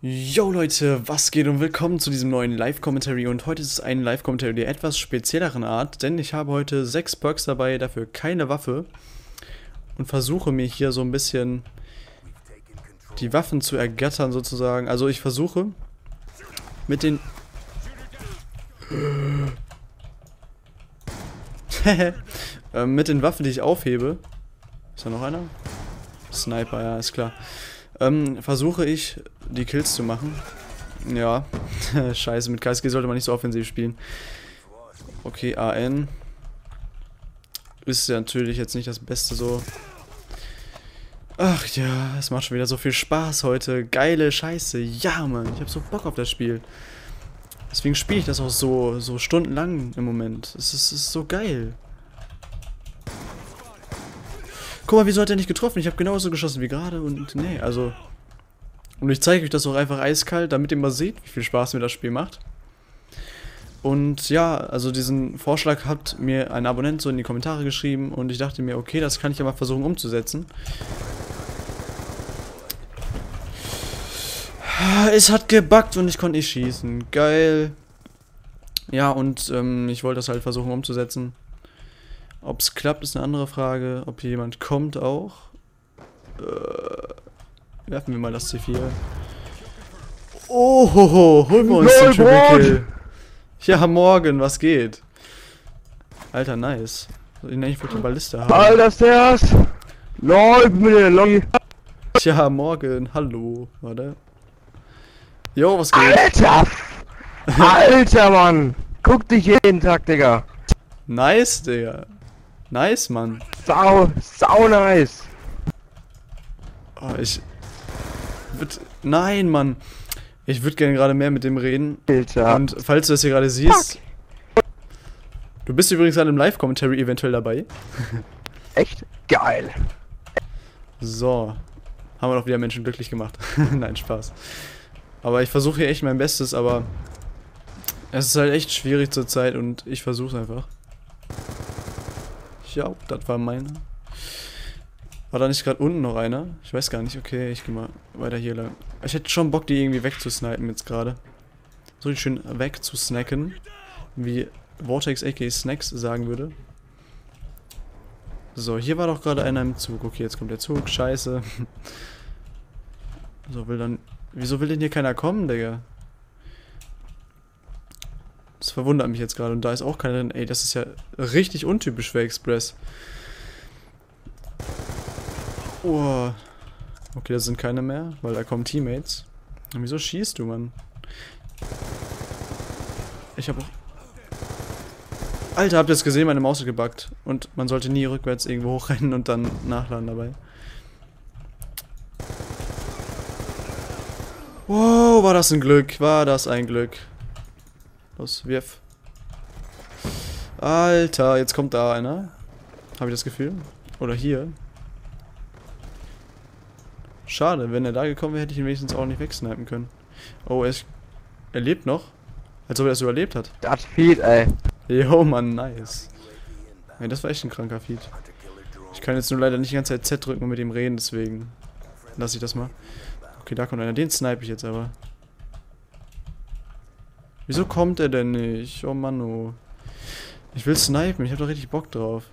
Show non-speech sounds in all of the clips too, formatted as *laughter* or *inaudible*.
Yo Leute, was geht und willkommen zu diesem neuen Live-Commentary und heute ist es ein Live-Commentary der etwas spezielleren Art, denn ich habe heute sechs Perks dabei, dafür keine Waffe und versuche mir hier so ein bisschen die Waffen zu ergattern sozusagen. Also ich versuche mit den... *laughs* äh, mit den Waffen, die ich aufhebe... Ist da noch einer? Sniper, ja, ist klar. Ähm, versuche ich, die Kills zu machen. Ja, *laughs* scheiße, mit KSG sollte man nicht so offensiv spielen. Okay, AN. Ist ja natürlich jetzt nicht das Beste so. Ach ja, es macht schon wieder so viel Spaß heute. Geile Scheiße. Ja, Mann, ich hab so Bock auf das Spiel. Deswegen spiele ich das auch so, so stundenlang im Moment. Es ist, es ist so geil. Guck mal, wieso hat er nicht getroffen? Ich habe genauso geschossen wie gerade und nee, also... Und ich zeige euch das auch einfach eiskalt, damit ihr mal seht, wie viel Spaß mir das Spiel macht. Und ja, also diesen Vorschlag hat mir ein Abonnent so in die Kommentare geschrieben und ich dachte mir, okay, das kann ich ja mal versuchen umzusetzen. Es hat gebackt und ich konnte nicht schießen. Geil. Ja, und ähm, ich wollte das halt versuchen umzusetzen. Ob es klappt, ist eine andere Frage. Ob hier jemand kommt auch. Äh, werfen wir mal das C4. Oh, ho, ho, holen wir uns den Triple Kill. Ja, morgen, was geht? Alter, nice. Soll ich eigentlich die Balliste haben? Alter, Stairs! No, ich bin mit der Lobby. Tja, morgen, hallo. Warte. Jo, was geht? Alter! Alter, Mann! Guck dich jeden Tag, Digga. Nice, Digga. Nice, Mann. Sau, sau nice. Oh, ich... Würd, nein, Mann. Ich würde gerne gerade mehr mit dem reden. Alter. Und falls du das hier gerade siehst... Du bist übrigens an einem Live-Commentary eventuell dabei. *laughs* Echt geil. So. Haben wir doch wieder Menschen glücklich gemacht. *laughs* Nein, Spaß. Aber ich versuche hier echt mein Bestes, aber... Es ist halt echt schwierig zurzeit und ich versuche es einfach. Ja, das war meiner. War da nicht gerade unten noch einer? Ich weiß gar nicht. Okay, ich geh mal weiter hier lang. Ich hätte schon Bock, die irgendwie wegzusnipen jetzt gerade. So schön wegzusnacken. Wie Vortex aka Snacks sagen würde. So, hier war doch gerade einer im Zug. Okay, jetzt kommt der Zug. Scheiße. *laughs* So, will dann... Wieso will denn hier keiner kommen, Digga? Das verwundert mich jetzt gerade. Und da ist auch keiner drin. Ey, das ist ja richtig untypisch für Express. Oh. Okay, da sind keine mehr, weil da kommen Teammates. Und wieso schießt du, Mann? Ich hab auch... Alter, habt ihr das gesehen? Meine Maus ist gebackt. Und man sollte nie rückwärts irgendwo *laughs* hochrennen und dann nachladen dabei. Wow, war das ein Glück. War das ein Glück. Los, wirf. Alter, jetzt kommt da einer. Habe ich das Gefühl. Oder hier. Schade, wenn er da gekommen wäre, hätte ich ihn wenigstens auch nicht wegsnipen können. Oh, er, ist, er lebt noch. Als ob er es überlebt hat. Das Feed, ey. Jo, Mann, nice. Ey, das war echt ein kranker Feed. Ich kann jetzt nur leider nicht die ganze Zeit Z drücken und mit ihm reden, deswegen lasse ich das mal. Okay, da kommt einer. Den snipe ich jetzt aber. Wieso kommt er denn nicht? Oh Mann, oh. Ich will snipen, ich hab doch richtig Bock drauf.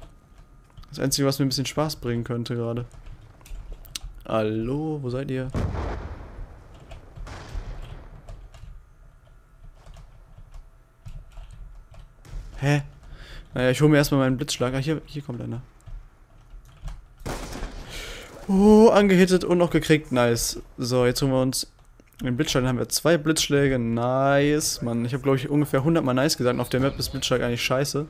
Das Einzige, was mir ein bisschen Spaß bringen könnte gerade. Hallo, wo seid ihr? Hä? Naja, ich hole mir erstmal meinen Blitzschlag. Ah, hier, hier kommt einer. Oh, angehittet und noch gekriegt. Nice. So, jetzt holen wir uns in Blitzschlag haben wir zwei Blitzschläge. Nice. Mann, ich habe glaube ich ungefähr 100 mal nice gesagt. Auf der Map ist Blitzschlag eigentlich scheiße.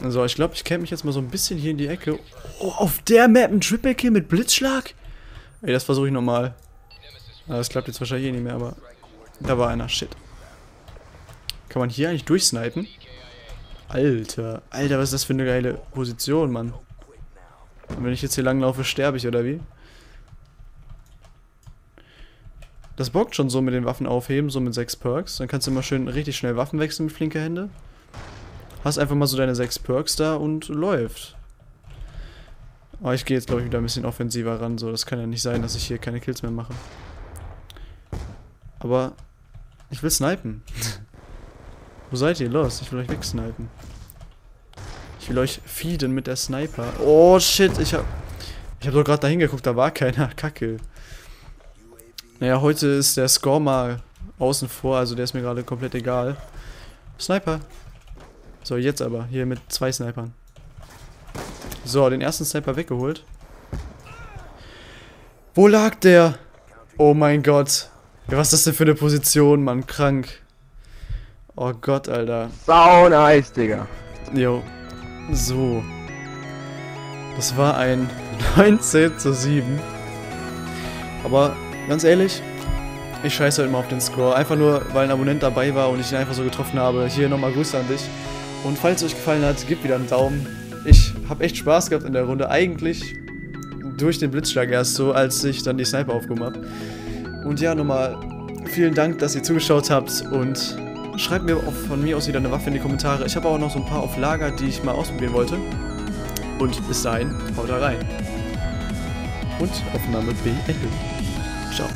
So, ich glaube, ich käme mich jetzt mal so ein bisschen hier in die Ecke. Oh, auf der Map ein Triple Kill mit Blitzschlag? Ey, das versuche ich nochmal. Das klappt jetzt wahrscheinlich eh nicht mehr, aber... Da war einer. Shit. Kann man hier eigentlich durchsnipen? Alter. Alter, was ist das für eine geile Position, Mann. Und wenn ich jetzt hier langlaufe, sterbe ich, oder wie? Das bockt schon so mit den Waffen aufheben, so mit sechs Perks. Dann kannst du immer schön richtig schnell Waffen wechseln mit flinker Hände. Hast einfach mal so deine sechs Perks da und läuft. Aber ich gehe jetzt, glaube ich, wieder ein bisschen offensiver ran. So, das kann ja nicht sein, dass ich hier keine Kills mehr mache. Aber ich will snipen. *laughs* Wo seid ihr? Los, ich will euch wegsnipen. Ich will euch feeden mit der Sniper. Oh shit, ich hab. Ich hab doch gerade da hingeguckt, da war keiner. *laughs* Kacke. Naja, heute ist der Score mal außen vor, also der ist mir gerade komplett egal. Sniper. So, jetzt aber. Hier mit zwei Snipern. So, den ersten Sniper weggeholt. Wo lag der? Oh mein Gott. Ja, was ist das denn für eine Position, Mann? Krank. Oh Gott, Alter. Sau nice, Digga. Jo. So. Das war ein *laughs* 19 zu 7. Aber ganz ehrlich, ich scheiße halt immer auf den Score. Einfach nur, weil ein Abonnent dabei war und ich ihn einfach so getroffen habe. Hier nochmal Grüße an dich. Und falls es euch gefallen hat, gebt wieder einen Daumen. Ich habe echt Spaß gehabt in der Runde. Eigentlich durch den Blitzschlag erst so, als ich dann die Sniper aufgehoben habe. Und ja, nochmal vielen Dank, dass ihr zugeschaut habt und schreibt mir von mir aus wieder eine Waffe in die Kommentare. Ich habe auch noch so ein paar auf Lager, die ich mal ausprobieren wollte. Und bis dahin, haut da rein. Und Aufnahme beendet. so.